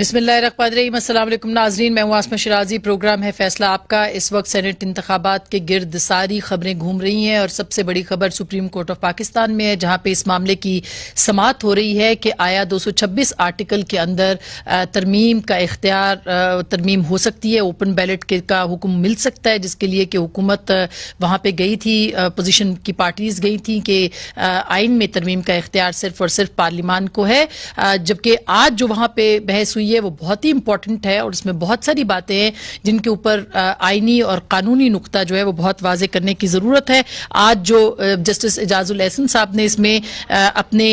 बिस्मिल्लाम नाजरीन, मैं हूँ आसमा शराजी। प्रोग्राम है फैसला आपका। इस वक्त सेनेट इंतबात के गिर्द सारी खबरें घूम रही हैं और सबसे बड़ी खबर सुप्रीम कोर्ट ऑफ़ पाकिस्तान में है, जहाँ पे इस मामले की समात हो रही है कि आया 226 आर्टिकल के अंदर तरमीम का इख्तियार तरमीम हो सकती है, ओपन बैलेट के का हुक्म मिल सकता है, जिसके लिए कि हुकूमत वहाँ पर गई थी पोजिशन की पार्टीज़ गई थी कि आइन में तरमीम का इख्तियार सिर्फ़ और सिर्फ़ पार्लिमान को है जबकि आज जो वहाँ पर बहस हुई है वो बहुत ही इंपॉर्टेंट है और उसमें बहुत सारी बातें हैं जिनके ऊपर आईनी और कानूनी नुकता जो है वो बहुत वाजे करने की ज़रूरत है। आज जो जस्टिस एजाजुल एहसन साहब ने इसमें अपने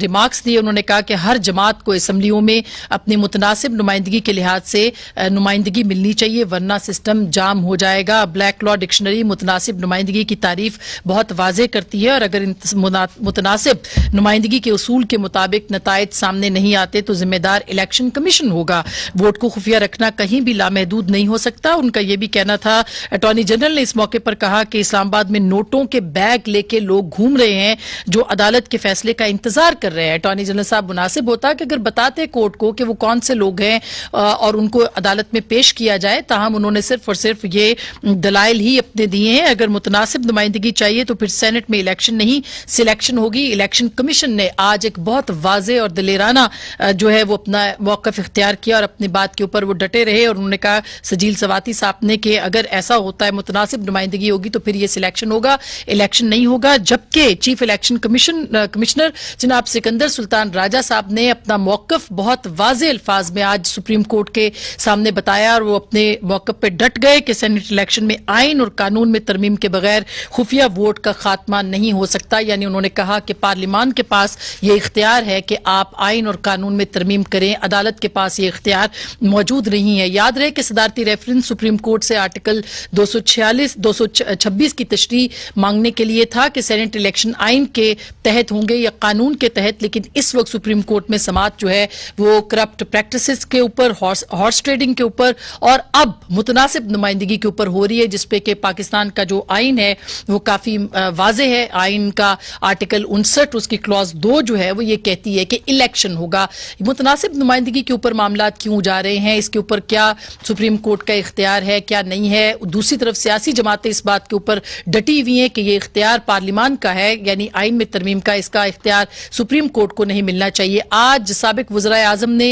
रिमार्क्स दिए, उन्होंने कहा कि हर जमात को असम्बलियों में अपनी मुतनासिब नुमाइंदगी के लिहाज से नुमाइंदगी मिलनी चाहिए, वरना सिस्टम जाम हो जाएगा। ब्लैक लॉ डिक्शनरी मुतनासिब नुमाइंदगी की तारीफ़ बहुत वाजे करती है और अगर मुतनासिब नुमाइंदगी के असूल के मुताबिक नतज सामने नहीं आते तो जिम्मेदार इलेक्शन कमीशन होगा। वोट को खुफिया रखना कहीं भी लामहदूद नहीं हो सकता। उनका यह भी कहना था अटॉर्नी जनरल ने इस मौके पर कहा कि इस्लामाबाद में नोटों के बैग लेके लोग घूम रहे हैं, जो अदालत के फैसले का इंतज़ार कर रहे हैं। अटॉर्नी जनरल साहब मुनासिब होता कि अगर बताते कोर्ट को कि वो कौन से लोग हैं और उनको अदालत में पेश किया जाए, ताहम उन्होंने सिर्फ़ और सिर्फ़ ये दलाइल ही अपने दिए हैं। अगर मुतनासिब नुमाइंदगी चाहिए तो फिर सेनेट में इलेक्शन नहीं सिलेक्शन होगी। इलेक्शन कमीशन ने आज एक बहुत वाजे और दलेराना जो है वो अपना मौकफ इख्तियार किया और अपनी बात के ऊपर वो डटे रहे और उन्होंने कहा, सजील सवाती साहब ने कि अगर ऐसा होता है, मुतनासिब नुमाइंदगी होगी तो फिर ये सिलेक्शन होगा। इलेक्शन नहीं होगा, जबकि चीफ इलेक्शन कमीशन कमिश्नर जनाब सिकंदर सुल्तान राजा साहब ने अपना मौकफ बहुत वाज अल्फाज में आज सुप्रीम कोर्ट के सामने बताया और वो अपने मौकफ पर डट गए कि सेनेट इलेक्शन में आइन और कानून में तरमीम के बगैर खुफिया वोट का खात्मा नहीं हो सकता। यानी उन्होंने कहा कि पार्लियामान के पास ये इख्तियार है कि आप आइन और कानून में तरमीम करें, अदालत के पास ये इख्तियार मौजूद नहीं है। याद रहे कि सदारती रेफरेंस सुप्रीम कोर्ट से आर्टिकल दो सौ छियालीस, दो सौ छब्बीस की तशरी मांगने के लिए था कि सेनेट इलेक्शन आइन के तहत होंगे या कानून के तहत, लेकिन इस वक्त सुप्रीम कोर्ट में समात जो है, वो करप्ट प्रैक्टिस के ऊपर हॉर्स ट्रेडिंग के ऊपर, और अब मुतनासिब नुमाइंदगी के ऊपर हो रही है, जिसपे कि पाकिस्तान का जो आइन है, वो काफ़ी वाजे है। आइन का आर्टिकल उनसठ, उसकी क्लॉज दो जो है, वो ये कहती है कि इलेक्शन होगा। मुतनासिब नुमाइंदगी के ऊपर मामला क्यों जा रहे हैं? इसके ऊपर क्या सुप्रीम कोर्ट का इख्तियार है, क्या नहीं है? दूसरी तरफ़ सियासी जमातें इस बात के ऊपर डटी हुई हैं कि ये इख्तियार पार्लियामान का है, यानी आइन में तरमीम का इसका इख्तियार सुप्रीम कोर्ट को नहीं मिलना चाहिए। आज सबक वजरा आज़म ने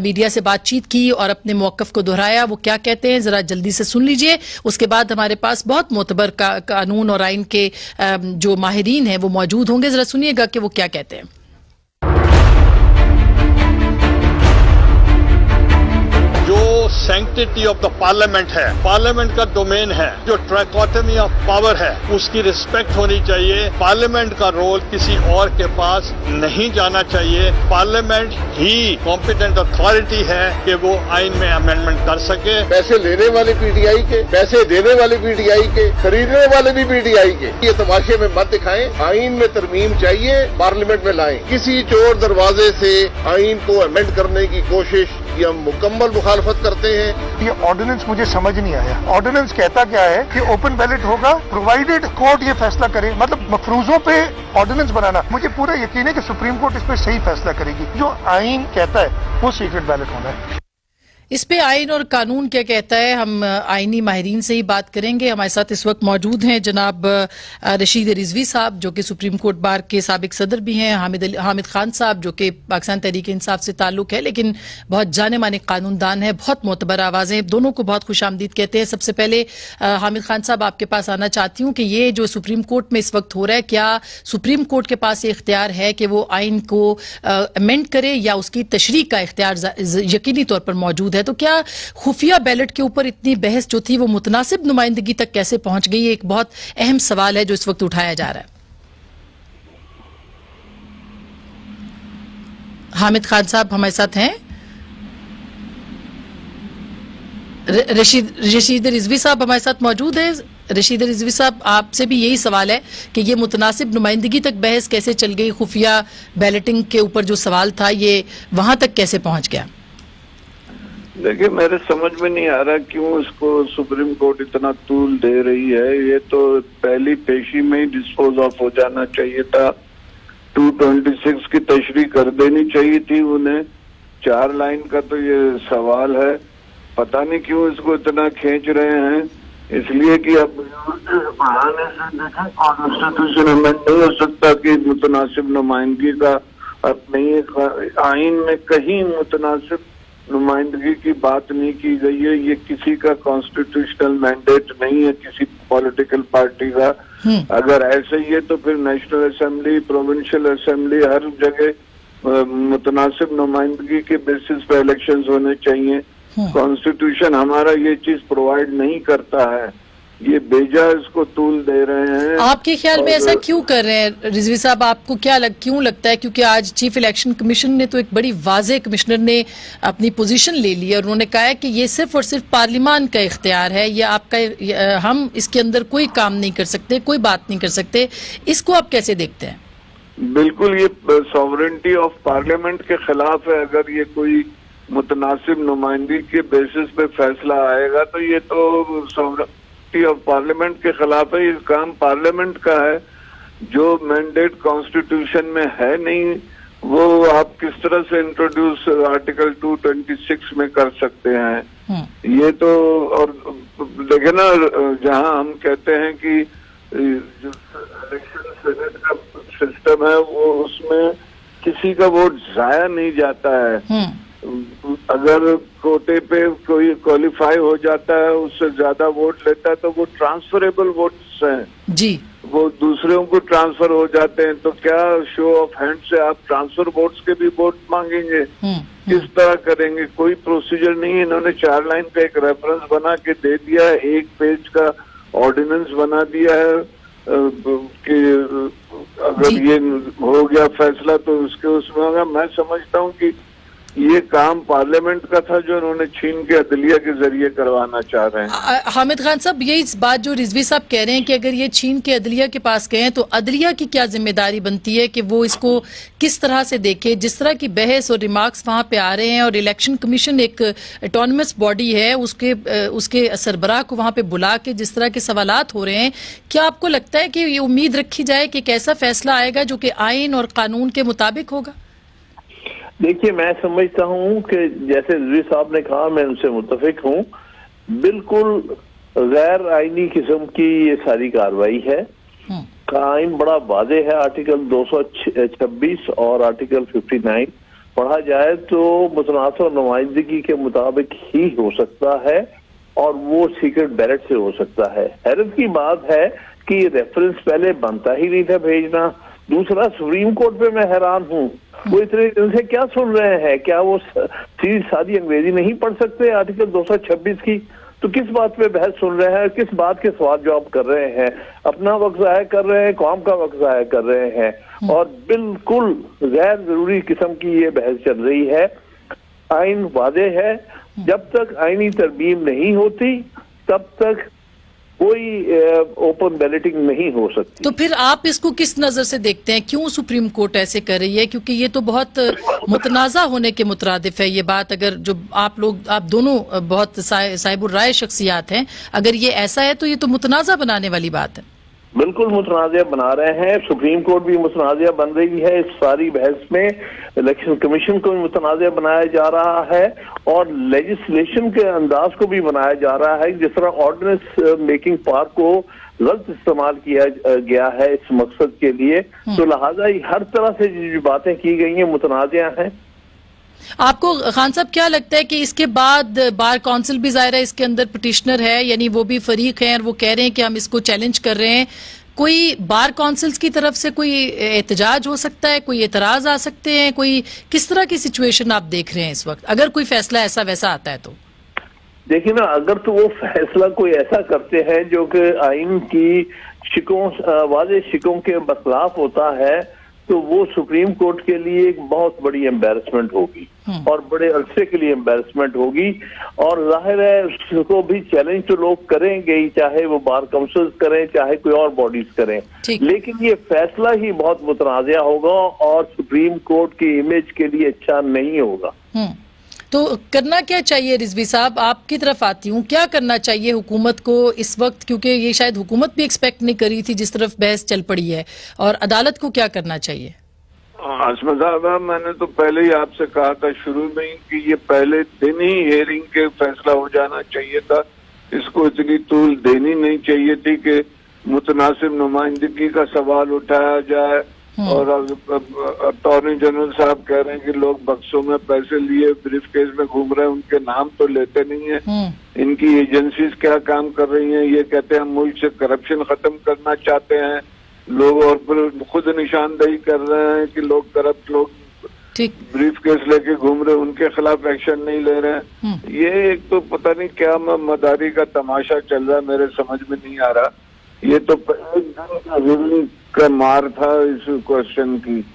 मीडिया से बातचीत की और अपने मौकफ को दोहराया। वो क्या कहते हैं? जरा जल्दी से सुन लीजिए। उसके बाद हमारे पास बहुत मोतबर कानून और आइन के जो माहरीन हैं, वो मौजूद होंगे। जरा सुनिएगा कि वो क्या कहते हैं। सेंटिटी ऑफ़ द पार्लियामेंट है। पार्लियामेंट का डोमेन है। जो ट्रैकोटमी ऑफ़ पावर है, उसकी रिस्पेक्ट होनी चाहिए। पार्लियामेंट का रोल किसी और के पास नहीं जाना चाहिए। पार्लियामेंट ही कॉम्पिटेंट अथॉरिटी है कि वो आइन में अमेंडमेंट कर सके। पैसे लेने वाले पीटीआई के, पैसे देने वाले पीटीआई के, खरीदने वाले भी पीटीआई के। ये तमाशे में मत दिखाएँ। आइन में तरमीम चाहिए पार्लियामेंट में लाएँ। किसी चोर दरवाजे से आइन को अमेंड करने की कोशिश की हम मुकम्मल मुखालफत करते हैं। ये ऑर्डिनेंस मुझे समझ नहीं आया। ऑर्डिनेंस कहता क्या है कि ओपन बैलेट होगा प्रोवाइडेड कोर्ट ये फैसला करे। मतलब मफरूजों पे ऑर्डिनेंस बनाना। मुझे पूरा यकीन है कि सुप्रीम कोर्ट इस पर सही फैसला करेगी। जो आइन कहता है, वो सीक्रेट बैलेट होना है। इस पे आइन और कानून क्या कहता है? हम आइनी माहरीन से ही बात करेंगे। हमारे साथ इस वक्त मौजूद हैं जनाब रशीद रिजवी साहब, जो कि सुप्रीम कोर्ट बार के सबक सदर भी हैं, हामिद हामिद खान साहब, जो कि पाकिस्तान तहरीक इंसाफ से ताल्लुक है, लेकिन बहुत जाने माने कानूनदान है, बहुत मोतबर आवाज़ें दोनों को बहुत खुश आमदीद कहते हैं। सबसे पहले हामिद खान साहब, आपके पास आना चाहती हूँ कि ये जो सुप्रीम कोर्ट में इस वक्त हो रहा है, क्या सुप्रीम कोर्ट के पास ये इख्तियार है कि वो आइन को अमेंड करे या उसकी तशरी का इख्तियार यकीनी तौर पर मौजूद है? तो क्या खुफिया बैलेट के ऊपर इतनी बहस जो थी वो मुतनासिब नुमाइंदगी तक कैसे पहुँच गई एक बहुत अहम सवाल है जो इस वक्त उठाया जा रहा है। हामिद खान साहब हमारे साथ हैं। रशीद रशीद रिजवी साहब हमारे साथ मौजूद है। रशीद रिजवी साहब, आपसे भी यही सवाल है कि ये मुतनासिब नुमाइंदगी तक बहस कैसे चल गई, खुफिया बैलेटिंग के ऊपर जो सवाल था, ये वहाँ तक कैसे पहुँच गया? देखिए, मेरे समझ में नहीं आ रहा क्यों इसको सुप्रीम कोर्ट इतना तूल दे रही है। ये तो पहली पेशी में ही डिस्पोज ऑफ़ हो जाना चाहिए था। 226 की तशरी कर देनी चाहिए थी उन्हें। चार लाइन का तो ये सवाल है। पता नहीं क्यों इसको इतना खींच रहे हैं। इसलिए कि अब बढ़ाने से देखें कॉन्स्टिट्यूशन अमेंड नहीं हो सकता कि मुतनासिब नुमाइंदगी का अब नहीं आइन में कहीं मुतनासिब नुमाइंदगी की बात नहीं की गई है। ये किसी का कॉन्स्टिट्यूशनल मैंडेट नहीं है किसी पॉलिटिकल पार्टी का। अगर ऐसे ही है तो फिर नेशनल असेंबली प्रोविंशियल असेंबली हर जगह मुतनासिब नुमाइंदगी के बेसिस पे इलेक्शंस होने चाहिए। कॉन्स्टिट्यूशन हमारा ये चीज़ प्रोवाइड नहीं करता है। ये बेजा इसको तूल दे रहे हैं। आपके ख्याल में ऐसा क्यों कर रहे हैं? रिजवी साहब आपको क्या लग क्यों लगता है? क्योंकि आज चीफ इलेक्शन कमीशन ने तो एक बड़ी वाजे कमिश्नर ने अपनी पोजीशन ले ली है और उन्होंने कहा है कि ये सिर्फ़ और सिर्फ़ पार्लियामान का इख्तियार है। ये आपका ये, हम इसके अंदर कोई काम नहीं कर सकते कोई बात नहीं कर सकते। इसको आप कैसे देखते हैं? बिल्कुल ये सॉवरेंटी ऑफ़ पार्लियामेंट के खिलाफ है। अगर ये कोई मुतनासिब नुमाइंदगी के बेसिस पे फैसला आएगा तो ये तो सॉवरेंटी ऑफ़ पार्लियामेंट के खिलाफ है ये काम पार्लियामेंट का है। जो मैंडेट कॉन्स्टिट्यूशन में है नहीं वो आप किस तरह से इंट्रोड्यूस आर्टिकल 226 में कर सकते हैं? हम्म, ये तो और देखे ना जहाँ हम कहते हैं कि जो इलेक्शन सेनेट का सिस्टम है वो उसमें किसी का वोट जाया नहीं जाता है। हम्म, अगर कोटे पे कोई क्वालिफाई हो जाता है उससे ज़्यादा वोट लेता है तो वो ट्रांसफरेबल वोट्स हैं। जी। वो दूसरों को ट्रांसफ़र हो जाते हैं तो क्या शो ऑफ़ हैंड से आप ट्रांसफ़र वोट्स के भी वोट मांगेंगे? हम्म, किस तरह करेंगे? कोई प्रोसीजर नहीं है इन्होंने चार लाइन पे एक रेफरेंस बना के दे दिया है एक पेज का ऑर्डिनेंस बना दिया है कि अगर ये हो गया फैसला तो उसके उसमें होगा मैं समझता हूँ कि ये काम पार्लियामेंट का था जो उन्होंने छीन के अदलिया के ज़रिए करवाना चाह रहे हैं। हामिद खान साहब यही इस बात जो रिजवी साहब कह रहे हैं कि अगर ये चीन के अदलिया के पास गए तो अदलिया की क्या ज़िम्मेदारी बनती है कि वो इसको किस तरह से देखे, जिस तरह की बहस और रिमार्क्स वहाँ पे आ रहे हैं और इलेक्शन कमीशन एक ऑटोनमस बॉडी है, उसके उसके सरबराह को वहाँ पे बुला के जिस तरह के सवाल हो रहे हैं, क्या आपको लगता है कि ये उम्मीद रखी जाए कि ऐसा फैसला आएगा जो कि आइन और कानून के मुताबिक होगा? देखिए मैं समझता हूँ कि जैसे रिजवी साहब ने कहा मैं उनसे मुतफिक हूँ बिल्कुल गैर आईनी किस्म की ये सारी कार्रवाई है। हम्म, आइन बड़ा वादे है आर्टिकल 226 और आर्टिकल 59 पढ़ा जाए तो मुतनासब नुमाइंदगी के मुताबिक ही हो सकता है और वो सीक्रेट बैलेट से हो सकता है। हैरत की बात है कि रेफरेंस पहले बनता ही नहीं था भेजना। दूसरा सुप्रीम कोर्ट पे मैं हैरान हूँ। वो इतने से क्या सुन रहे हैं? क्या वो सीधी सादी अंग्रेज़ी नहीं पढ़ सकते? आर्टिकल 226 की। तो किस बात पे बहस सुन रहे हैं? किस बात के सवाल जवाब कर रहे हैं? अपना वक्त जाया कर रहे हैं? कौम का वक्त जाया कर रहे हैं? और बिल्कुल गैर ज़रूरी किस्म की ये बहस चल रही है। आइन वादे है। जब तक आईनी तरमीम नहीं होती, तब तक कोई ओपन बैलेटिंग नहीं हो सकती। तो फिर आप इसको किस नज़र से देखते हैं? क्यों सुप्रीम कोर्ट ऐसे कर रही है? क्योंकि ये तो बहुत मुतनाज़ा होने के मुतरदिफ है ये बात। अगर जो आप लोग, आप दोनों बहुत साहिब राय शख्सियात हैं, अगर ये ऐसा है तो ये तो मुतनाज़ा बनाने वाली बात है। बिल्कुल मुतनाज़ बना रहे हैं। सुप्रीम कोर्ट भी मुतनाज़ बन रही है। इस सारी बहस में इलेक्शन कमीशन को भी मुतनाज़ बनाया जा रहा है और लेजिस्लेशन के अंदाज को भी बनाया जा रहा है। जिस तरह ऑर्डिनेंस मेकिंग पावर को गलत इस्तेमाल किया गया है इस मकसद के लिए। तो लिहाजा हर तरह से जो बातें की गई हैं मुतनाज़ हैं। आपको खान साहब, क्या लगता है कि इसके बाद बार काउंसिल भी ज़ाहिर है इसके अंदर पटिशनर है, यानी वो भी फरीक हैं और वो कह रहे हैं कि हम इसको चैलेंज कर रहे हैं? कोई बार काउंसिल्स की तरफ़ से कोई एहतजाज हो सकता है, कोई एतराज़ आ सकते हैं, कोई किस तरह की सिचुएशन आप देख रहे हैं इस वक्त? अगर कोई फैसला ऐसा वैसा आता है तो। देखिए ना, अगर तो वो फैसला कोई ऐसा करते हैं जो कि आइन की शिकों वाजे शिकों के बखलाफ होता है तो वो सुप्रीम कोर्ट के लिए एक बहुत बड़ी एम्बेरसमेंट होगी। और बड़े अरसे के लिए एम्बेरसमेंट होगी। और ज़ाहिर है उसको भी चैलेंज तो लोग करेंगे ही चाहे वो बार काउंसिल करें चाहे कोई और बॉडीज करें। लेकिन ये फैसला ही बहुत मुतनाज़ होगा और सुप्रीम कोर्ट की इमेज के लिए अच्छा नहीं होगा। हम्म। तो करना क्या चाहिए रिजवी साहब? आपकी तरफ़ आती हूँ। क्या करना चाहिए हुकूमत को इस वक्त? क्योंकि ये शायद हुकूमत भी एक्सपेक्ट नहीं करी थी जिस तरफ़ बहस चल पड़ी है। और अदालत को क्या करना चाहिए? आसमा साहब मैंने तो पहले ही आपसे कहा था शुरू में ही कि ये पहले दिन ही हेयरिंग के फैसला हो जाना चाहिए था। इसको इतनी तूल देनी नहीं चाहिए थी कि मुतनासिब नुमाइंदगी का सवाल उठाया जाए और अटॉर्नी जनरल साहब कह रहे हैं कि लोग बक्सों में पैसे लिए ब्रीफ केस में घूम रहे हैं उनके नाम तो लेते नहीं है। इनकी एजेंसीज क्या काम कर रही हैं? ये कहते हैं हम मुल्क से करप्शन खत्म करना चाहते हैं। लोग और फिर खुद निशानदेही कर रहे हैं कि लोग करप्ट लोग ब्रीफ केस लेके घूम रहे उनके खिलाफ एक्शन नहीं ले रहे हैं। ये एक तो पता नहीं क्या मदारी का तमाशा चल रहा है मेरे समझ में नहीं आ रहा। ये तो एक दिन का मार था इस क्वेश्चन की।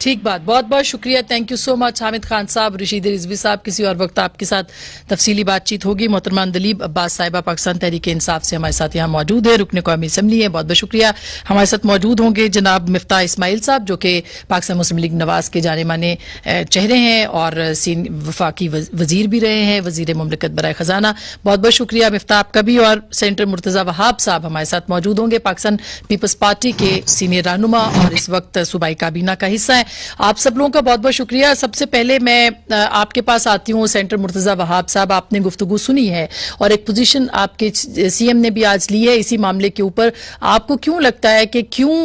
ठीक बात। बहुत बहुत शुक्रिया। Thank you so much Hamid Khan sahab, Rashid Rizvi साहब, किसी और वक्त आपके साथ तफसीली बातचीत होगी। मोहतरमान दलीब, अब्बास साहिबा, पाकिस्तान तहरीक इंसाफ से हमारे साथ यहाँ मौजूद है। रुकने को कौमी असम्बली है। बहुत बहुत शुक्रिया। हमारे साथ मौजूद होंगे जनाब मिफ्ता इसमाइल साहब, जो कि पाकिस्तान मुस्लिम लीग नवाज़ के जाने माने चेहरे हैं और सीन वफाकी वज़ीर भी रहे हैं। वज़ीर ममलिकत बरए खजाना। बहुत बहुत शुक्रिया मिफ्ता। आपका भी और सेंटर मुर्तजा वहाब साहब हमारे साथ मौजूद होंगे। पाकिस्तान पीपल्स पार्टी के सीनियर रहनुमा और इस वक्त सूबाई काबीना का हिस्सा है। आप सब लोगों का बहुत बहुत शुक्रिया। सबसे पहले मैं आपके पास आती हूँ, सेंटर मुर्तजा वहाब साहब, आपने गुफ्तु सुनी है और एक पोजीशन आपके सीएम ने भी आज ली है इसी मामले के ऊपर। आपको क्यों लगता है कि क्यों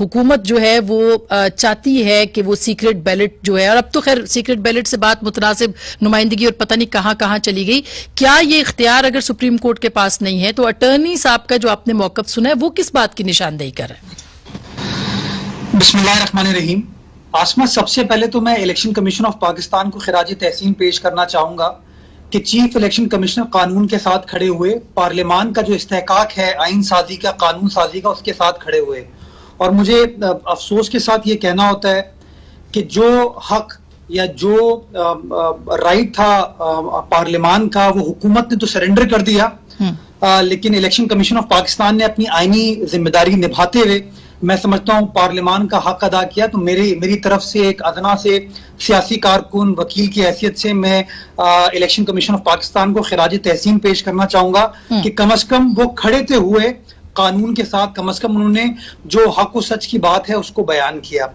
हुकूमत जो है वो चाहती है कि वो सीक्रेट बैलेट जो है, और अब तो खैर सीक्रेट बैलेट से बात मुतनासिब नुमाइंदगी और पता नहीं कहाँ कहाँ चली गई। क्या ये इख्तियार अगर सुप्रीम कोर्ट के पास नहीं है तो अटर्नी साहब का जो आपने मौकफ सुना है, वो किस बात की निशानदेही कर रहे हैं? बिस्मिल्लाहिर्रहमानिर्रहीम। आसमा सबसे पहले तो मैं इलेक्शन कमीशन ऑफ़ पाकिस्तान को खराज तहसीन पेश करना चाहूँगा कि चीफ इलेक्शन कमिश्नर कानून के साथ खड़े हुए पार्लियामान का जो इस्तेकाक है आइन साजी का कानून साजी का उसके साथ खड़े हुए। और मुझे अफसोस के साथ ये कहना होता है कि जो हक या जो राइट था पार्लियामान का वो हुकूमत ने तो सरेंडर कर दिया। अ, लेकिन इलेक्शन कमीशन ऑफ़ पाकिस्तान ने अपनी आईनी ज़िम्मेदारी निभाते हुए मैं समझता हूँ पार्लियामान का हक अदा किया तो मेरी मेरी तरफ़ से एक अदना से सियासी कारकुन वकील की हैसियत से मैं इलेक्शन कमीशन ऑफ़ पाकिस्तान को खराज तहसीन पेश करना चाहूँगा कि कम अज कम वो खड़े थे हुए कानून के साथ कम अज कम उन्होंने जो हक और सच की बात है उसको बयान किया।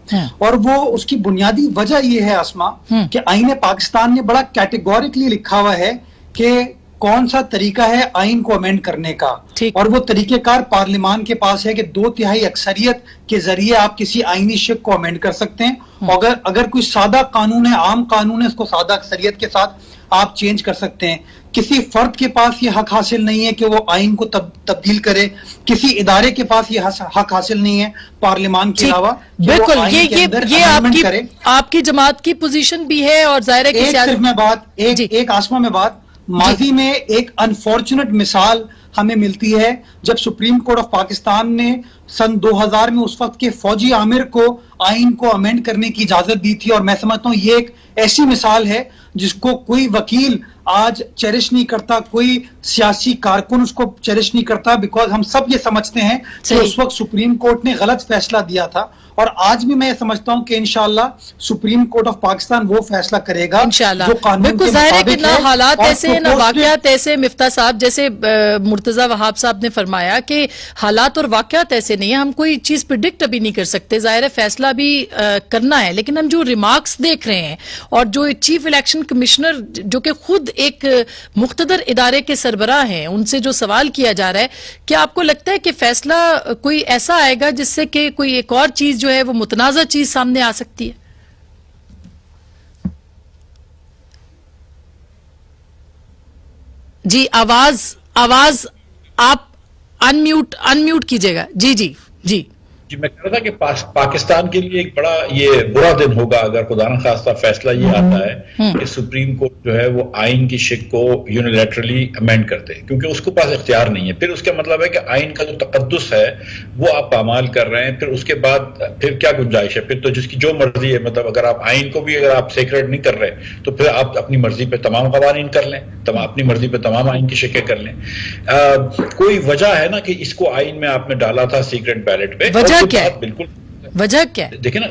और वो उसकी बुनियादी वजह ये है आसमा कि आईने पाकिस्तान ने बड़ा कैटेगोरिकली लिखा हुआ है कि कौन सा तरीका है आइन को अमेंड करने का? और वो तरीकेकार पार्लियामान के पास है कि दो तिहाई अक्सरियत के ज़रिए आप किसी आइनी शिक को अमेंड कर सकते हैं। अगर अगर कोई सादा कानून है आम कानून है उसको सादा अक्सरियत के साथ आप चेंज कर सकते हैं। किसी फर्द के पास ये हक हासिल नहीं है कि वो आइन को तब, तब्दील करे। किसी इदारे के पास ये हक हासिल नहीं है पार्लियामान के अलावा बिल्कुल ये ये ये आपकी करे। आपकी जमात की पोजीशन भी है और ज़ाहिर है कि एक सिर्फ़ मैं बात एक एक आसमा में बात माजी में एक अनफॉर्चुनेट मिसाल हमें मिलती है जब सुप्रीम कोर्ट ऑफ़ पाकिस्तान ने सन 2000 में उस वक्त के फौजी आमिर को आइन को अमेंड करने की इजाज़त दी थी। और मैं समझता हूँ ये एक ऐसी मिसाल है जिसको कोई वकील आज चेरिश नहीं करता कोई सियासी कारकुन उसको चेरिश नहीं करता बिकॉज़ हम सब ये समझते हैं कि उस वक्त सुप्रीम कोर्ट ने गलत फैसला दिया था। और आज भी मैं समझता हूँ कि इंशाल्लाह सुप्रीम कोर्ट ऑफ़ पाकिस्तान वो फैसला करेगा इंशाल्लाह। जो कानून के है कि ना हालात ऐसे ना proposed- ऐसे मिफ्ता साहब जैसे मुर्तजा वहाब साहब ने फरमाया कि हालात और वाकत ऐसे नहीं है हम कोई चीज़ प्रिडिक्ट अभी नहीं कर सकते। ज़ाहिर है फैसला भी करना है लेकिन हम जो रिमार्क्स देख रहे हैं और जो चीफ इलेक्शन कमिश्नर जो कि खुद एक मुख्तर इदारे के सरबराह हैं उनसे जो सवाल किया जा रहा है क्या आपको लगता है कि फैसला कोई ऐसा आएगा जिससे कि कोई एक और चीज़ जो है वो मुतनाज़ा चीज़ सामने आ सकती है। जी, आवाज़ आवाज़ आप अनम्यूट अनम्यूट कीजिएगा। जी जी जी। जी मैं कह रहा था कि पास, पाकिस्तान के लिए एक बड़ा ये बुरा दिन होगा अगर खुदा न खास्ता फैसला ये आता है कि सुप्रीम कोर्ट जो है वो आइन की शिक को यूनिलेटरली अमेंड कर दे क्योंकि उसके पास इख्तियार नहीं है। फिर उसका मतलब है कि आइन का जो तकदस है वो आप पामाल कर रहे हैं फिर उसके बाद फिर क्या गुंजाइश है? फिर तो जिसकी जो मर्ज़ी है मतलब अगर आप आइन को भी अगर आप सेक्रेट नहीं कर रहे तो फिर आप अपनी मर्ज़ी पर तमाम कवानीन कर लें तमाम अपनी मर्ज़ी पर तमाम आइन की शिकें कर लें। कोई वजह है ना कि इसको आइन में आपने डाला था सीक्रेट बैलेट पे? वजह क्या है? बिल्कुल वजह क्या है देखिए ना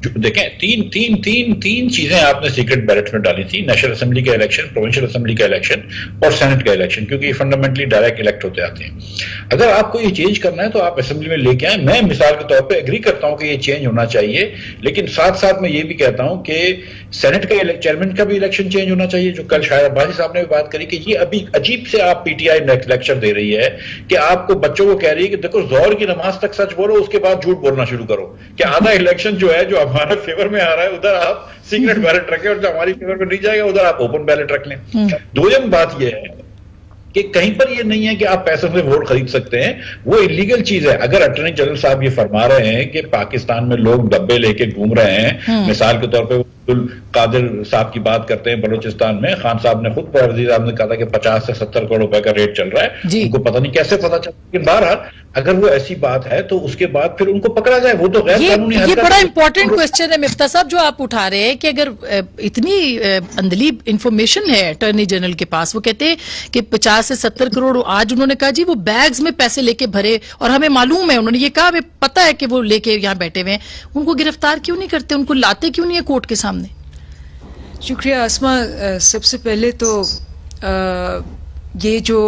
देखें तीन तीन तीन तीन चीज़ें आपने सीक्रेट बैलेट में डाली थी नेशनल असेंबली का इलेक्शन प्रोविंशियल असेंबली का इलेक्शन और सेनेट का इलेक्शन क्योंकि ये फंडामेंटली डायरेक्ट इलेक्ट होते आते हैं। अगर आपको ये चेंज करना है तो आप असेंबली में लेके आए। मैं मिसाल के तौर पर एग्री करता हूँ कि ये चेंज होना चाहिए, लेकिन साथ साथ मैं ये भी कहता हूँ कि सेनेट का चेयरमैन का भी इलेक्शन चेंज होना चाहिए, जो कल शायद अब्बासी साहब ने भी बात करी कि ये अभी अजीब से आप पीटीआई लेक्चर दे रही है कि आपको बच्चों को कह रही है कि देखो ज़ोर की नमाज़ तक सच बोलो, उसके बाद झूठ बोलना शुरू करो। कि आधा इलेक्शन जो है, जो हमारे फेवर में आ रहा है उधर आप सीक्रेट बैलेट रखें और जो हमारी फेवर में नहीं जाएगा उधर आप ओपन बैलेट रख लें। दो बात यह है कि कहीं पर यह नहीं है कि आप पैसों से वोट खरीद सकते हैं वो इलीगल चीज़ है। अगर अटर्नी जनरल साहब ये फरमा रहे हैं कि पाकिस्तान में लोग डब्बे लेके घूम रहे हैं मिसाल के तौर पे अब्दुल कादिर साहब की बात करते हैं बलूचिस्तान में। खान साहब ने खुद वज़ीर ने कहा था कि पचास से सत्तर करोड़ रुपए का रेट चल रहा है। उनको पता नहीं कैसे पता चल लेकिन बहरहाल अगर वो ऐसी बात है तो उसके बाद फिर उनको पकड़ा जाए। वो तो गैर कानूनी ये बड़ा इंपॉर्टेंट क्वेश्चन है मिफ्ता साहब जो आप उठा रहे हैं कि अगर इतनी अंदली इंफॉर्मेशन है अटर्नी जनरल के पास वो कहते हैं कि पचास से सत्तर करोड़ आज उन्होंने कहा जी वो बैग्स में पैसे लेके भरे और हमें मालूम है। उन्होंने ये कहा हमें पता है कि वो लेके यहाँ बैठे हुए हैं। उनको गिरफ़्तार क्यों नहीं करते? उनको लाते क्यों नहीं है कोर्ट के सामने? शुक्रिया आसमा सबसे पहले तो आ, ये जो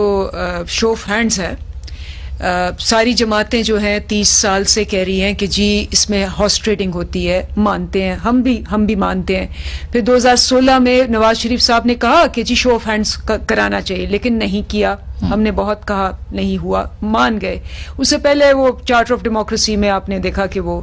शो ऑफ़ हैंड्स है आ, सारी जमातें जो हैं तीस साल से कह रही हैं कि जी इसमें हॉर्स ट्रेडिंग होती है मानते हैं हम भी हम भी मानते हैं। फिर 2016 में नवाज़ शरीफ साहब ने कहा कि जी शो ऑफ़ हैंड्स कराना चाहिए लेकिन नहीं किया। हमने बहुत कहा नहीं हुआ, मान गए। उससे पहले वो चार्टर ऑफ़ डेमोक्रेसी में आपने देखा कि वो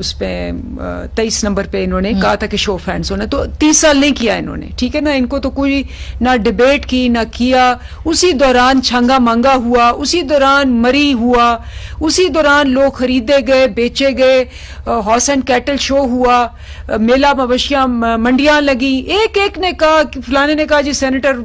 उस पर तेईस नंबर पे इन्होंने कहा था कि शो ऑफ़ हैंड्स होना। तो तीस साल नहीं किया इन्होंने, ठीक है ना? इनको तो कोई ना डिबेट की, ना किया। उसी दौरान छंगा मंगा हुआ, उसी दौरान मरी हुआ, उसी दौरान लोग खरीदे गए, बेचे गए हॉर्स एंड कैटल शो हुआ मेला मवशिया मंडियाँ लगी। एक एक ने कहा फलाने ने कहा, जी सेनेटर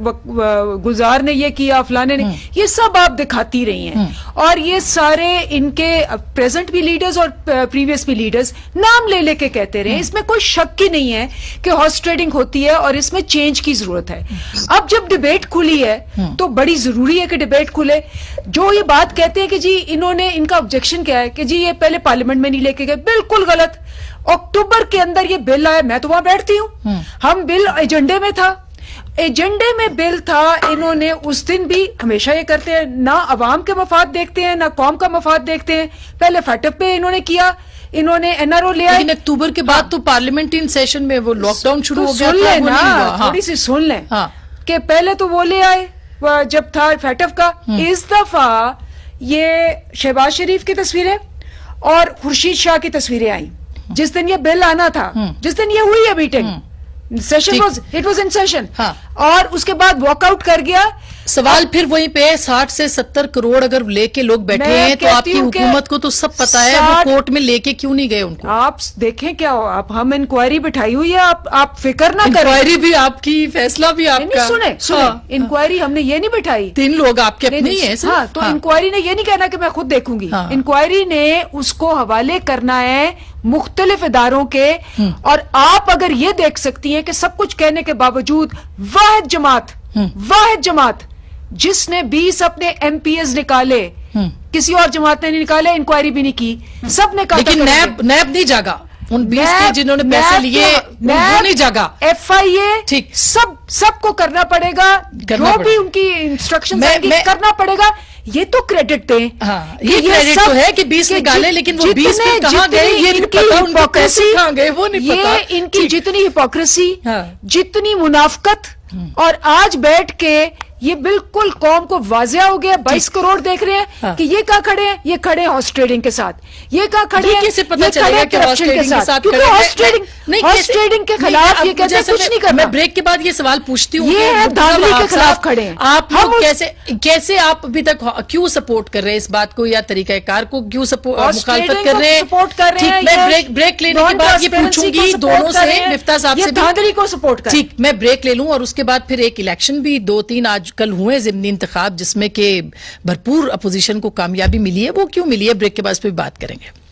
गुजार ने ये किया फलाने ने ये सब आप दिखाती रही हैं। और ये सारे इनके प्रेजेंट भी लीडर्स और प्रीवियस भी लीडर्स नाम ले लेके कहते रहे इसमें कोई शक ही नहीं है कि हॉर्स ट्रेडिंग होती है और इसमें चेंज की ज़रूरत है। अब जब डिबेट खुली है तो बड़ी ज़रूरी है कि डिबेट खुले। जो ये बात कहते हैं कि जी इन्होंने इनका ऑब्जेक्शन क्या है कि जी ये पहले पार्लियामेंट में नहीं लेके गए बिल्कुल गलत। अक्टूबर के अंदर ये बिल आया मैं तो वहाँ बैठती हूँ। हम बिल एजेंडे में था एजेंडे में बिल था इन्होंने उस दिन भी हमेशा ये करते हैं ना अवाम के मफाद देखते हैं ना कौम का मफाद देखते हैं। पहले फटअप पे इन्होंने किया इन्होंने एनआरओ ले आए। अक्टूबर के बाद हाँ, तो पार्लियामेंट इन सेशन में वो लॉकडाउन शुरू तो हो गया सुन लें ना हाँ, थोड़ी सी सुन लें हाँ, कि पहले तो वो ले आए जब था फैटफ का इस दफ़ा ये शहबाज शरीफ की तस्वीरें और खुर्शीद शाह की तस्वीरें आई जिस दिन ये बिल आना था जिस दिन ये हुई है meeting session was it was in session और उसके बाद वॉकआउट कर गया। सवाल फिर वहीं पे है साठ से सत्तर करोड़ अगर लेके लोग बैठे हैं तो आपकी हुकूमत को तो सब पता है वो कोर्ट में लेके क्यों नहीं गए उनको आप देखें क्या हो आप हम इंक्वायरी बिठाई हुई है आप आप फ़िक्र ना करें इंक्वायरी भी आपकी फैसला भी आपका सुने सुने इंक्वायरी हाँ। हमने ये नहीं बिठाई तीन लोग आपके अपने ही है हाँ तो इंक्वायरी हाँ। ने ये नहीं कहना कि मैं खुद देखूँगी इंक्वायरी हाँ। ने उसको हवाले करना है मुख्तलिफ़ इदारों के हम्म। और आप अगर ये देख सकती हैं कि सब कुछ कहने के बावजूद वाहिद जमात हम्म। वाहिद जमात जिसने 20 अपने एमपीएस निकाले हम्म। किसी और जमात ने नहीं निकाले इंक्वायरी भी नहीं की। सबने कहा लेकिन नैब नैब नहीं जागा। उन बीस के जिन्होंने पैसे लिए नहीं जागा। एफ़ आई ए ठीक। सब सबको करना पड़ेगा। जो भी उनकी इंस्ट्रक्शन करना पड़ेगा। ये तो क्रेडिट दें हाँ, ये, ये क्रेडिट तो है कि बीस निकाले लेकिन वो बीस में कहाँ गए? ये इनकी हिपोक्रेसी गए वो नहीं ये पता। इनकी जितनी हिपोक्रेसी हाँ। जितनी मुनाफकत हम्म। और आज बैठ के ये बिल्कुल कौम को वाजिया हो गया बाईस करोड़ देख रहे हैं हाँ। कि ये कहा खड़े हैं? ये खड़े हॉर्स ट्रेडिंग के साथ। ये कहा खड़े हैं? कैसे पता चलेगा कि हॉर्स ट्रेडिंग के साथ। क्योंकि हॉर्स ट्रेडिंग नहीं हॉर्स ट्रेडिंग के खिलाफ ये कहते हैं कुछ नहीं करना। मैं ब्रेक के बाद ये सवाल पूछती हूँ ये है धांधली के खिलाफ खड़े हैं। आप हम कैसे कैसे आप अभी तक क्यों सपोर्ट कर रहे हैं इस बात को या तरीकाकार को क्यों मुखालफत कर रहे हैं? सपोर्ट कर रहे हैं मैं ब्रेक ब्रेक लेने के बाद ये पूछूँगी दोनों से मिफ्ता साहब से धांधली को सपोर्ट कर ठीक मैं ब्रेक ले लूँ और उसके बाद फिर एक इलेक्शन भी दो तीन आज कल हुए जिमनी इंतखाब जिसमें कि भरपूर अपोजिशन को कामयाबी मिली है। वो क्यों मिली है? ब्रेक के बाद इस पर बात करेंगे।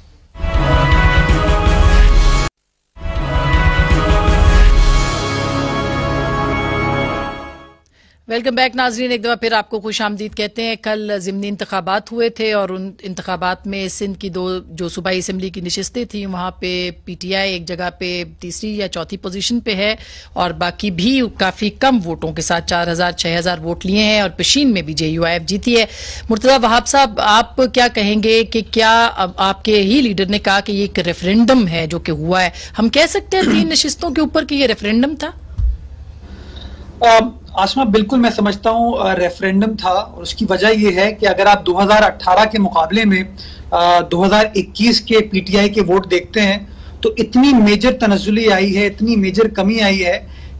वेलकम बैक नाजरीन, एक दफ़ा फिर आपको खुश आमदीद कहते हैं। कल जिमनी इंतबात हुए थे और उन इंतबात में सिंध की दो जो सूबाई असम्बली की नशस्तें थी, वहाँ पे पीटीआई एक जगह पे तीसरी या चौथी पोजीशन पे है और बाकी भी काफ़ी कम वोटों के साथ चार हज़ार, छह हज़ार वोट लिए हैं और पशीन में भी जेयूआईएफ जीती है। मुर्तजा वहाब साहब, आप क्या कहेंगे कि क्या आपके ही लीडर ने कहा कि ये एक रेफरेंडम है जो कि हुआ है? हम कह सकते हैं तीन नशस्तों के ऊपर कि ये रेफरेंडम था? आसमा बिल्कुल मैं समझता हूँ रेफरेंडम था और उसकी वजह यह है कि अगर आप 2018 के मुकाबले में आ, 2021 के पीटीआई के वोट देखते हैं तो इतनी मेजर तनजुली आई है इतनी मेजर कमी आई है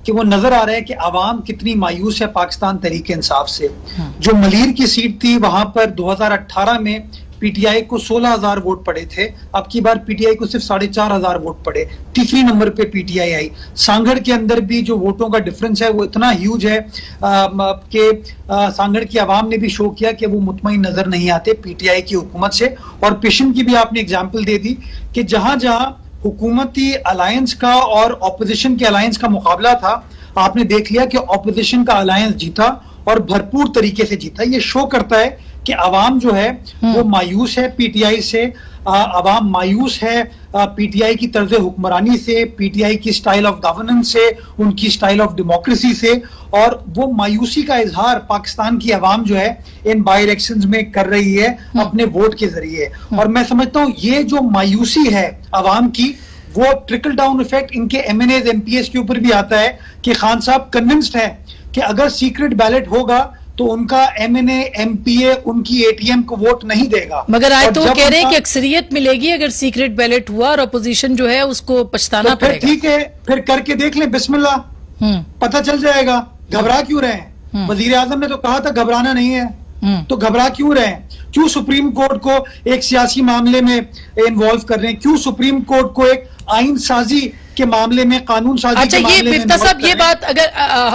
कि वो नज़र आ रहा है कि आवाम कितनी मायूस है पाकिस्तान तरीके इंसाफ से हाँ। जो मलिर की सीट थी वहाँ पर 2018 में पीटीआई को सोलह हज़ार वोट पड़े थे। अब की बार पीटीआई को सिर्फ़ साढ़े चार हज़ार वोट पड़े। तीसरी नंबर पे पीटीआई आई। सांगड़ के अंदर भी जो वोटों का डिफरेंस है, वो इतना ह्यूज है कि सांगड़ की आवाम ने भी शो किया कि वो मुतमिन नज़र नहीं आते पीटीआई की हुकूमत से। और पेशन की भी आपने एग्ज़ाम्पल दे दी कि जहाँ जहाँ हुकूमती अलायंस का और ऑपोजिशन के अलायंस का मुकाबला था, आपने देख लिया कि ऑपोजिशन का अलायंस जीता और भरपूर तरीके से जीता। ये शो करता है कि आवाम जो है वो हम्म। मायूस है पीटीआई से आवाम मायूस है पीटीआई की तर्ज हुक्मरानी से पीटीआई की स्टाइल ऑफ़ गवर्नेंस से उनकी स्टाइल ऑफ़ डेमोक्रेसी से और वो मायूसी का इजहार पाकिस्तान की आवाम जो है इन बाई इलेक्शन में कर रही है हम्म। अपने वोट के ज़रिए हम्म। और मैं समझता हूँ ये जो मायूसी है आवाम की वो ट्रिकल डाउन इफ़ेक्ट इनके M N As M P S के ऊपर भी आता है कि खान साहब कन्विंस्ड है कि अगर सीक्रेट बैलेट होगा तो उनका M N M P A उनकी एटीएम को वोट नहीं देगा। मगर आज तो कह रहे हैं कि अक्सरियत मिलेगी अगर सीक्रेट बैलेट हुआ और अपोजिशन जो है उसको पछताना तो फिर ठीक है फिर करके देख ले बिस्मिल्ला हम्म। पता चल जाएगा घबरा क्यों रहे हम्म। वज़ीर आज़म ने तो कहा था घबराना नहीं है। हम्म। तो घबरा क्यों रहे क्यों सुप्रीम कोर्ट को एक सियासी मामले में इन्वॉल्व कर रहे हैं? क्यों सुप्रीम कोर्ट को एक आइन साजी के मामले में कानून साजी अच्छा के ये मिफ्ता साहब ये बात अगर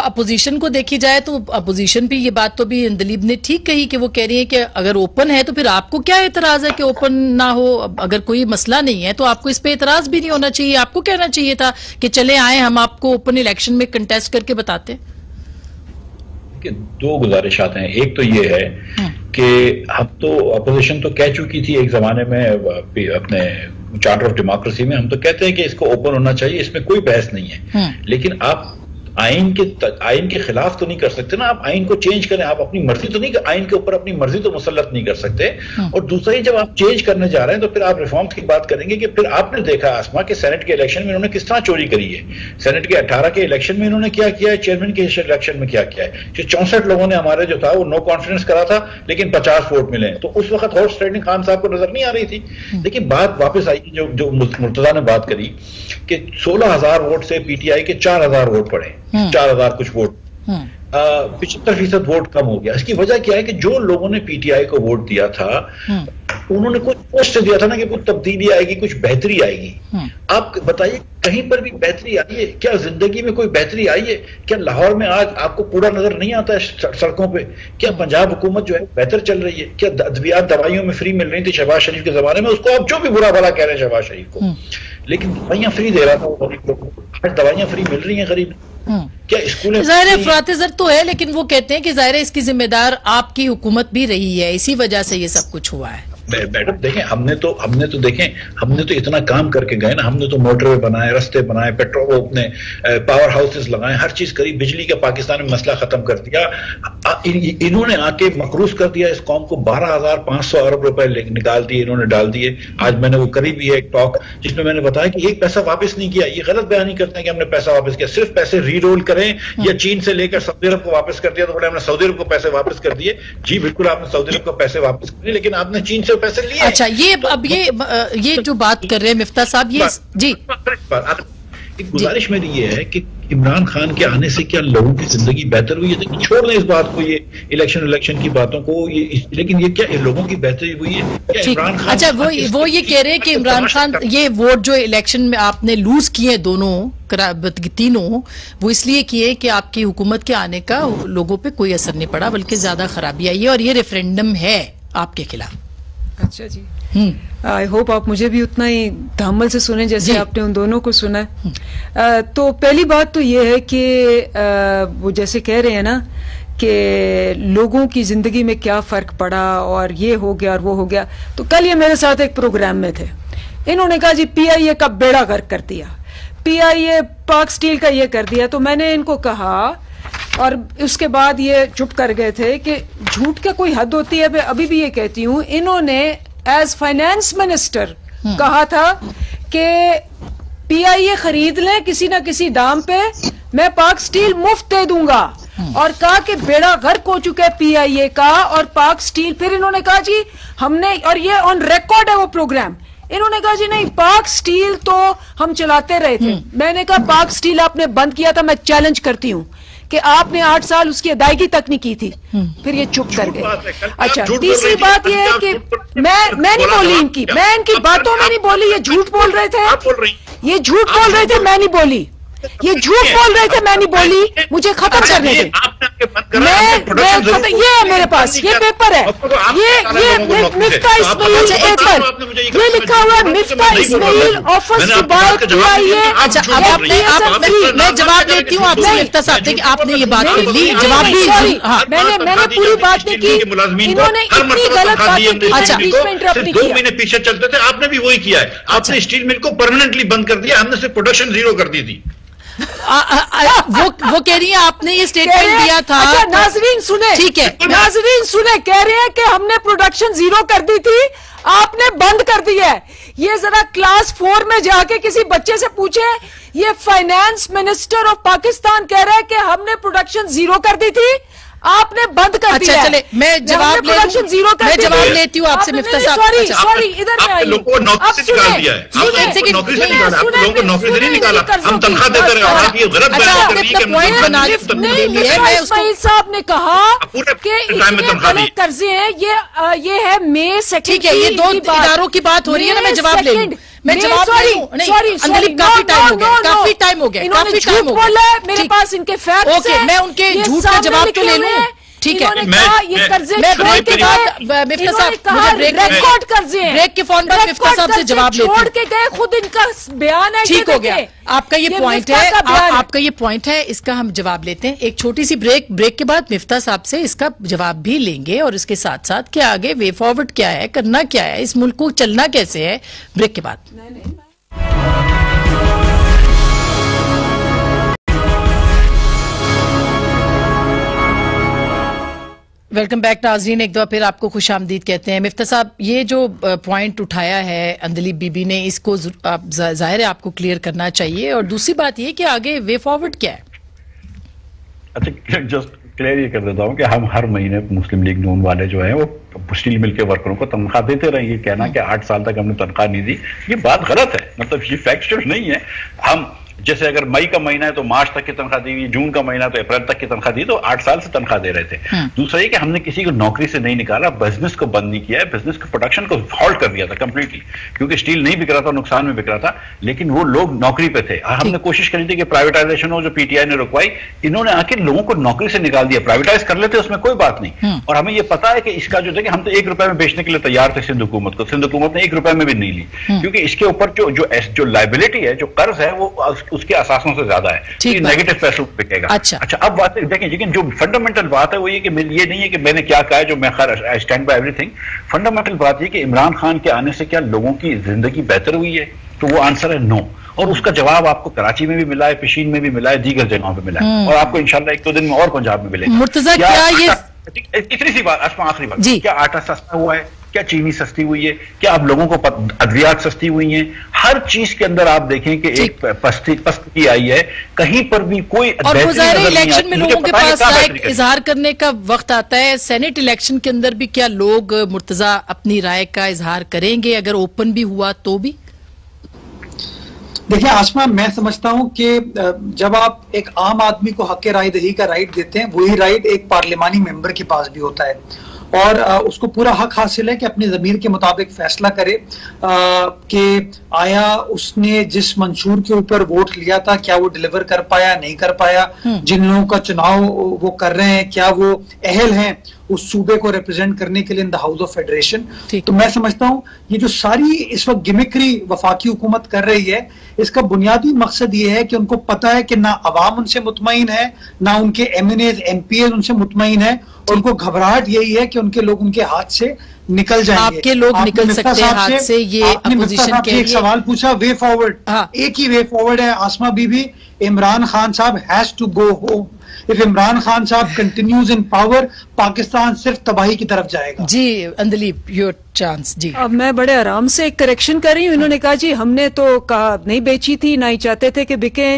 अपोजिशन को देखी जाए तो अपोजिशन भी ये बात तो भी दलीब ने ठीक कही कि वो कह रही है कि अगर ओपन है तो फिर आपको क्या एतराज़ है कि ओपन ना हो? अगर कोई मसला नहीं है तो आपको इस पर एतराज़ भी नहीं होना चाहिए। आपको कहना चाहिए था कि चले आए हम आपको ओपन इलेक्शन में कंटेस्ट करके बताते। कि दो गुजारिशात हैं। एक तो ये है हाँ। कि हम तो अपोजिशन तो कह चुकी थी एक जमाने में अपने चार्टर ऑफ़ डेमोक्रेसी में हम तो कहते हैं कि इसको ओपन होना चाहिए इसमें कोई बहस नहीं है हाँ। लेकिन आप आइन के आइन के खिलाफ तो नहीं कर सकते ना आप आइन को चेंज करें आप अपनी मर्ज़ी तो नहीं आइन के ऊपर अपनी मर्ज़ी तो मुसलत नहीं कर सकते हाँ। और दूसरा ही जब आप चेंज करने जा रहे हैं तो फिर आप रिफॉर्म्स की बात करेंगे कि फिर आपने देखा आसमा के सेनेट के इलेक्शन में इन्होंने किस तरह चोरी करी है सेनेट के अठारह के इलेक्शन में इन्होंने क्या किया है चेयरमैन के इलेक्शन में क्या किया है कि चौसठ लोगों ने हमारे जो था वो नो कॉन्फिडेंस करा था लेकिन पचास वोट मिले तो उस वक्त हॉर्स ट्रेडिंग खान साहब को नज़र नहीं आ रही थी हाँ। लेकिन बात वापस आई जो जो मुर्तजा ने बात करी कि सोलह हज़ार वोट से पीटीआई के चार हज़ार वोट पड़े। चार हज़ार कुछ वोट। हम्म। पिछहत्तर फ़ीसद वोट कम हो गया। इसकी वजह क्या है कि जो लोगों ने पीटीआई को वोट दिया था हम्म। उन्होंने कुछ पोस्ट दिया था ना कि कुछ तब्दीली आएगी कुछ बेहतरी आएगी। आप बताइए कहीं पर भी बेहतरी आई है? क्या ज़िंदगी में कोई बेहतरी आई है? क्या लाहौर में आज आपको पूरा नज़र नहीं आता है सड़कों पे? क्या पंजाब हुकूमत जो है बेहतर चल रही है? क्या अद्वियात दवाइयों में फ्री मिल रही थी शहबाज शरीफ के जमाने में? उसको आप जो भी बुरा भला कह रहे हैं शहबाज शरीफ को। लेकिन दवाइयाँ फ्री दे रहा था दवाइयाँ फ्री मिल रही हैं गरीब। हम्म। क्या स्कूल ज़ाहिर अफरात तो है लेकिन वो कहते हैं कि ज़ाहिर इसकी जिम्मेदार आपकी हुकूमत भी रही है। इसी वजह से ये सब कुछ हुआ है। मैडम देखें हमने तो हमने तो देखें हमने तो इतना काम करके गए ना हमने तो मोटरवे बनाए रास्ते बनाए पेट्रोल अपने पावर हाउसेस लगाए हर चीज़ करी बिजली का पाकिस्तान में मसला खत्म कर दिया। इन्होंने आके मकरूज कर दिया इस कौम को बारह हज़ार पाँच सौ अरब रुपए निकाल दिए इन्होंने डाल दिए। आज मैंने वो करी भी है एक टॉक जिसमें मैंने बताया कि एक पैसा वापस नहीं किया ये गलत बयानी करते हैं कि हमने पैसा वापस किया सिर्फ़ पैसे रीरोल करें या चीन से लेकर सऊदी अरब को वापस कर दिया तो बोले हमने सऊदी अरब को पैसे वापस कर दिए। जी बिल्कुल आपने सऊदी अरब को पैसे वापस कर दिए लेकिन आपने चीन से पैसे लिए। अच्छा ये तो, अब ये ये जो बात कर रहे हैं मिफ्ता साहब ये जी। एक गुजारिश मेरी ये है कि इमरान खान के आने से क्या लोगों की ज़िंदगी बेहतर हुई है? छोड़ दें इस बात को ये इलेक्शन इलेक्शन की बातों को ये लेकिन ये क्या लोगों की बेहतरी हुई है? क्या इमरान खान अच्छा वो वो ये कह रहे हैं कि इमरान खान ये वोट जो इलेक्शन में आपने लूज किए दोनों तीनों वो इसलिए किए कि आपकी हुकूमत के आने का लोगों पे कोई असर नहीं पड़ा बल्कि ज़्यादा खराबी आई है और ये रेफरेंडम है आपके खिलाफ। अच्छा जी। आई होप आप मुझे भी उतना ही धामल से सुने जैसे आपने उन दोनों को सुना। है तो पहली बात तो ये है कि वो जैसे कह रहे हैं ना कि लोगों की ज़िंदगी में क्या फ़र्क पड़ा और ये हो गया और वो हो गया। तो कल ये मेरे साथ एक प्रोग्राम में थे। इन्होंने कहा जी पीआईए का बेड़ा गर्क कर दिया। पीआईए पाक स्टील का ये कर दिया। तो मैंने इनको कहा और उसके बाद ये चुप कर गए थे कि झूठ का कोई हद होती है मैं अभी भी ये कहती हूँ इन्होंने एज फाइनेंस मिनिस्टर कहा था कि पीआईए खरीद लें किसी ना किसी दाम पे मैं पाक स्टील मुफ़्त दे दूँगा। और कहा कि बेड़ा गर्क हो चुका है पीआईए का और पाक स्टील फिर इन्होंने कहा जी हमने और ये ऑन रिकॉर्ड है वो प्रोग्राम इन्होंने कहा जी नहीं पाक स्टील तो हम चलाते रहे थे। मैंने कहा पाक स्टील आपने बंद किया था मैं चैलेंज करती हूँ। कि आपने आठ साल उसकी अदायगी तक नहीं की थी। फिर ये चुप कर गए। अच्छा तीसरी बात ये है कि मैं मैं नहीं बोली इनकी। मैं इनकी बातों में नहीं बोली ये झूठ बोल रहे थे। ये झूठ बोल रहे थे मैं नहीं बोली। ये झूठ बोल रहे थे मैं नहीं बोली। मुझे खत्म करने दे। मैं मैं खत्म ये है मेरे पास ये पेपर है। ये ये मिफ्ता इस्माइल पेपर ये लिखा हुआ है Miftah Ismail offers to buy PIA अच्छा अब आपने आप मैं जवाब देती हूँ आपसे मिफ्ता साहब देखिए आपने ये बात कर ली जवाब भी सॉरी मैंने मैंने पूरी बात नहीं की इन्होंने इतनी गलत बातें की। अच्छा दो महीने पीछे चलते थे आपने भी वही किया है। आपने स्टील मिल को परमानेंटली बंद कर दिया हमने सिर्फ़ प्रोडक्शन ज़ीरो कर दी थी आ, आ, आ, वो वो कह रही है आपने ये स्टेटमेंट दिया था। अच्छा नाजरीन सुने। ठीक है नाजरीन सुने कह रहे हैं कि हमने प्रोडक्शन ज़ीरो कर दी थी आपने बंद कर दी है। ये जरा क्लास फोर में जाके किसी बच्चे से पूछे ये फाइनेंस मिनिस्टर ऑफ़ पाकिस्तान कह रहे हैं कि हमने प्रोडक्शन ज़ीरो कर दी थी आपने बंद कर अच्छा, दिया चले, मैं जवाब ले लूँ। ज़ीरो कर मैं जवाब। लेती हूँ आपसे, मिफ्ता साहब। सॉरी अच्छा, सॉरी इधर में आइए। लोगों को नौकरी से निकाल दिया है सेकंड, नौकरी से निकाला सुने, लोगों को नौकरी से नहीं निकाला हम तनख्वाह देते रहे अच्छा, आप ये गलत अच्छा, बयान कर रही है बना- हैं। मैं उसको- साहब ने कहा कि टाइम में तनख्वाह दी। गलत कर्जे हैं ये ये है मई सेकंड ठीक है, ये दो इदारों की बात हो रही है ना, मैं जवाब ले लूँ। मैं जवाब। नहीं, अंजलि, काफ़ी टाइम हो गया, काफ़ी टाइम हो गया, काफ़ी झूठ हो गया। बोला मेरे पास इनके फैक्ट्स ओके, हैं, मैं उनके झूठ का जवाब तो ले लूँ। ठीक है। मैं- ये कर्जे मैं ब्रेक के के बाद मिफ्ता साहब मुझे ब्रेक रिकॉर्ड कर्जे ब्रेक के बाद मिफ्ता साहब से जवाब लेते छोड़ के गए खुद इनका बयान है ठीक हो गया। आपका ये, पॉइंट है है। आपका ये पॉइंट है इसका हम जवाब लेते हैं। एक छोटी सी ब्रेक ब्रेक के बाद मिफ्ता साहब से इसका जवाब भी लेंगे और इसके साथ साथ क्या आगे वे फॉरवर्ड क्या है करना क्या है इस मुल्क को चलना कैसे है ब्रेक के बाद। वेलकम बैक नाजरीन एक दफ़ा फिर आपको खुश आमदीद कहते हैं। मिफ्ता साहब ये जो पॉइंट उठाया है अंदलीप बीबी ने इसको आप ज़ाहिर है आपको क्लियर करना चाहिए। और दूसरी बात ये कि आगे वे फॉरवर्ड क्या है? अच्छा जस्ट क्लियर ये कर देता हूँ कि हम हर महीने मुस्लिम लीग नून वाले जो हैं वो स्टील मिल के वर्करों को तनख्वाह देते रहे। ये कहना कि आठ साल तक हमने तनख्वाह नहीं दी। ये बात गलत है। मतलब ये फैक्चुअल नहीं है। हम जैसे अगर मई का महीना है तो मार्च तक की तनख्वाह दी हुई जून का महीना तो अप्रैल तक की तनख्वाह दी तो आठ साल से तनख्वाह दे रहे थे। दूसरा ये कि हमने किसी को नौकरी से नहीं निकाला बिज़नेस को बंद नहीं किया है बिज़नेस को प्रोडक्शन को हॉल्ट कर दिया था कंप्लीटली क्योंकि स्टील नहीं बिक रहा था नुकसान में बिक रहा था लेकिन वो लोग नौकरी पे थे। और हमने कोशिश करी थी कि प्राइवेटाइजेशन हो जो पीटीआई ने रुकवाई इन्होंने आखिर लोगों को नौकरी से निकाल दिया। प्राइवेटाइज कर लेते उसमें कोई बात नहीं। और हमें ये पता है कि इसका जो देखिए हम तो एक रुपए में बेचने के लिए तैयार थे सिंध हुकूमत को। सिंध हुकूमत ने एक रुपए में भी नहीं ली क्योंकि इसके ऊपर जो जो जो लाइबिलिटी है जो कर्ज है वो उसके असासों से ज़्यादा है। ये नेगेटिव पे बिकेगा अच्छा। अच्छा अब बात देखें लेकिन जो फंडामेंटल बात है वो ये कि ये नहीं है कि मैंने क्या कहा है जो मैं खैर I stand by everything fundamental बात ये कि इमरान खान के आने से क्या लोगों की ज़िंदगी बेहतर हुई है? तो वो आंसर है नो और उसका जवाब आपको कराची में भी मिला है पिशीन में भी मिला है दीगर जगहों पर मिला है। और आपको इंशाल्लाह एक दो दिन में और पंजाब में मिलेगा। मुर्तजा, क्या ये- इतनी सी बात आखिरी बात। क्या आटा सस्ता हुआ है? क्या चीनी सस्ती हुई है? क्या आप लोगों को अद्वियात सस्ती हुई हैं? हर चीज़ के अंदर आप देखें कि एक पस्ती पस्ती आई है। कहीं पर भी कोई और इलेक्शन में लोगों के पास। इजहार करने का वक्त आता है। सेनेट इलेक्शन के अंदर भी क्या लोग मुर्तजा अपनी राय का इजहार करेंगे? अगर ओपन भी हुआ तो भी? देखिए आसमा मैं समझता हूँ कि जब आप एक आम आदमी को हक राय दही का राइट देते हैं वही राइट एक पार्लिमानी मेंबर के पास भी होता है। और उसको पूरा हक हासिल है कि अपनी जमीर के मुताबिक फैसला करे। कि आया उसने जिस मंशूर के ऊपर वोट लिया था क्या वो डिलीवर कर पाया नहीं कर पाया? जिन लोगों का चुनाव वो कर रहे हैं क्या वो अहल हैं? उस सूबे को रिप्रेजेंट करने के लिए in the house of federation तो मैं समझता हूँ ये जो सारी इस वक्त गिमिक्री वफाकी हुकूमत कर रही है इसका बुनियादी मकसद ये है कि उनको पता है कि ना अवाम उनसे मुतमिन है ना उनके M N As M P As उनसे मुतमिन है। और उनको घबराहट यही है कि उनके लोग उनके हाथ से निकल जाएँगे। आपके लोग निकल सकते हैं हाथ से ये अपोजिशन के एक सवाल पूछा वे फॉरवर्ड हाँ। एक ही वे फॉरवर्ड है आसमा बीबी। इमरान खान साहब has to go home if Imran Khan साहब कंटिन्यूज इन पावर पाकिस्तान सिर्फ़ तबाही की तरफ़ जाएगा। जी अंदलीप योर चांस जी। अब मैं बड़े आराम से एक करेक्शन कर रही हूँ। इन्होंने कहा जी हमने तो कहा नहीं बेची थी ना ही चाहते थे कि बिके।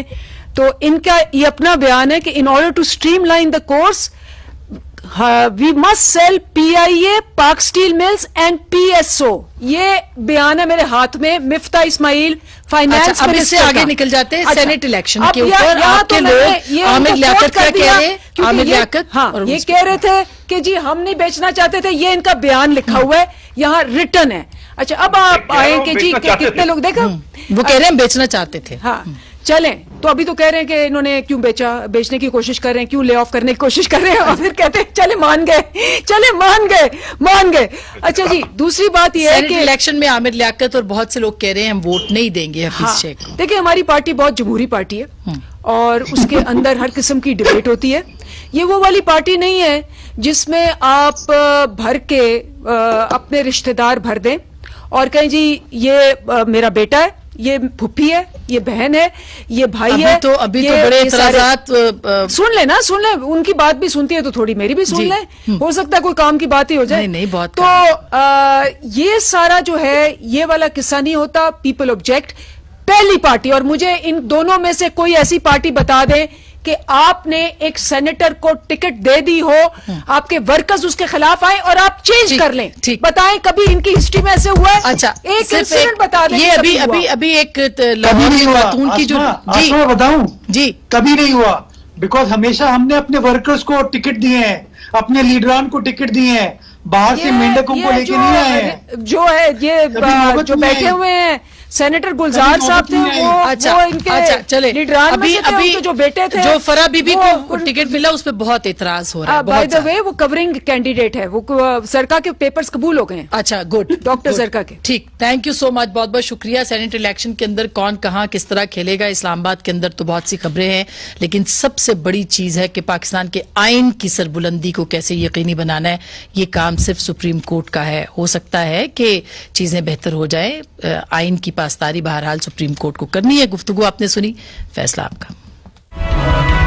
तो इनका ये अपना बयान है कि in order to streamline the course we must sell PIA Pak steel mills and PSO ये बयान है मेरे हाथ में मिफ्ता इस्माइल फाइनेंस अच्छा, अब इससे आगे निकल जाते हैं अच्छा, सेनेट इलेक्शन के ऊपर। आपके तो लोग आमिर लियाकत क्या कह रहे हैं? आमिर लियाकत हाँ ये कह रहे थे कि जी हम नहीं बेचना चाहते थे ये इनका बयान लिखा हुआ है यहाँ रिटर्न है। अच्छा अब आप आए कि जी कितने लोग देखा। हम्म, वो कह रहे हैं बेचना चाहते थे। हाँ चलें। तो अभी तो कह रहे हैं कि इन्होंने क्यों बेचा बेचने की कोशिश कर रहे हैं क्यों ले ऑफ़ करने की कोशिश कर रहे हैं? और फिर कहते हैं चले मान गए चले मान गए मान गए। अच्छा जी दूसरी बात यह है कि इलेक्शन में आमिर लियाकत और बहुत से लोग कह रहे हैं हम वोट नहीं देंगे हाँ, देखिए हमारी पार्टी बहुत जमहूरी पार्टी है हम्म। और उसके अंदर हर किस्म की डिबेट होती है। ये वो वाली पार्टी नहीं है जिसमें आप भर के अपने रिश्तेदार भर दें। और कहें जी ये मेरा बेटा है ये फुप्पी है ये बहन है ये भाई अभी है तो अभी तो बड़े इतराजात सुन ले ना सुन ले उनकी बात भी सुनती है तो थोड़ी मेरी भी सुन ले। हम्म। हो सकता है कोई काम की बात ही हो जाए। नहीं, नहीं बहुत तो आ, ये सारा जो है ये वाला किस्सा नहीं होता पीपल ऑब्जेक्ट पहली पार्टी। और मुझे इन दोनों में से कोई ऐसी पार्टी बता दे कि आपने एक सेनेटर को टिकट दे दी हो आपके वर्कर्स उसके खिलाफ आए और आप चेंज कर लें। ठीक। बताएँ कभी इनकी हिस्ट्री में ऐसे हुआ है? अच्छा एक इंसिडेंट बता दें ये अभी अभी अभी एक खातून की जो जी। बताऊँ? जी। कभी नहीं हुआ। बिकॉज़ हमेशा हमने अपने वर्कर्स को टिकट दिए हैं अपने लीडरान को टिकट दिए हैं। बाहर से मेंढकों को लेके नहीं आए जो है ये जो बैठे हुए हैं सेनेटर गुलजार साहब थे वो अच्छा वो इनके अच्छा चले। अभी अभी जो बेटे थे जो फरा बीबी को टिकट मिला उस पर बहुत इतराज हो रहा है बाय द वे वो कवरिंग कैंडिडेट है वो सरकार के पेपर्स कबूल हो गए अच्छा गुड डॉक्टर सरकार के। ठीक थैंक यू सो मच बहुत बहुत शुक्रिया। सेनेट इलेक्शन के अंदर कौन कहाँ किस तरह खेलेगा इस्लामाबाद के अंदर तो बहुत सी खबरें हैं लेकिन सबसे बड़ी चीज़ है कि पाकिस्तान के आइन की सरबुलंदी को कैसे यकीनी बनाना है ये काम सिर्फ़ सुप्रीम कोर्ट का है। हो सकता है कि चीज़ें बेहतर हो जाए आइन की पासदारी बहरहाल सुप्रीम कोर्ट को करनी है। गुफ्तु आपने सुनी। फैसला आपका।